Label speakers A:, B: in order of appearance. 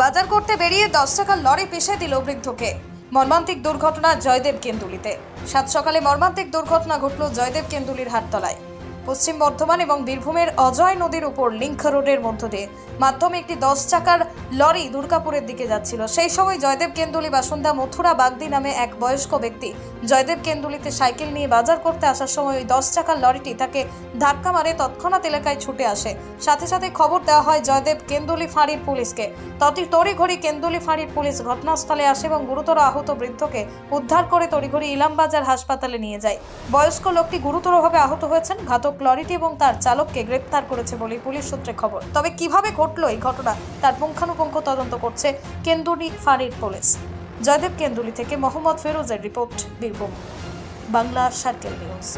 A: বাজার করতে বেরিয়ে দশ টাকার লরি পেশে দিল বৃদ্ধকে। মর্মান্তিক দুর্ঘটনা জয়দেব কেন্দুলিতে। সাত সকালে মর্মান্তিক দুর্ঘটনা ঘটল জয়দেব কেন্দুলির হাটতলায়। পশ্চিম বর্ধমান এবং বীরভূমের অজয় নদীর উপর লিঙ্ক রোডের মধ্য দিয়ে। মাধ্যমে একটি দশ চাকার লরি দুর্গাপুরের দিকে যাচ্ছিল। সেই সময় জয়দেব কেন্দুলি বাসিন্দা মথুরা বাগদি নামে এক বয়স্ক ব্যক্তি জয়দেব কেন্দুলিতে সাইকেল নিয়ে বাজার করতে আসার সময় ওই দশ চাকার লরিটি তাকে ধাক্কা মারে তৎক্ষণাৎ এলাকায় ছুটে আসে। সাথে সাথে খবর দেওয়া হয় জয়দেব কেন্দুলি ফাঁড়ির পুলিশকে। ততি তড়িঘড়ি কেন্দুলি ফাঁড়ির পুলিশ ঘটনাস্থলে আসে এবং গুরুতর আহত বৃদ্ধকে উদ্ধার করে তড়িঘড়ি ইলামবাজার হাসপাতালে নিয়ে যায়। বয়স্ক লোকটি গুরুতরভাবে আহত হয়েছেন, ঘাতক লরিটি এবং তার চালককে গ্রেপ্তার করেছে বলে পুলিশ সূত্রে খবর। তবে কীভাবে ঘটলো এই ঘটনা, তার পুঙ্খানুপুঙ্খ তদন্ত করছে কেন্দুলি ফাঁড়ির পুলিশ। জয়দেব কেন্দুলি থেকে Mohammad ফেরোজের report, Birbhum. Bangla circle news.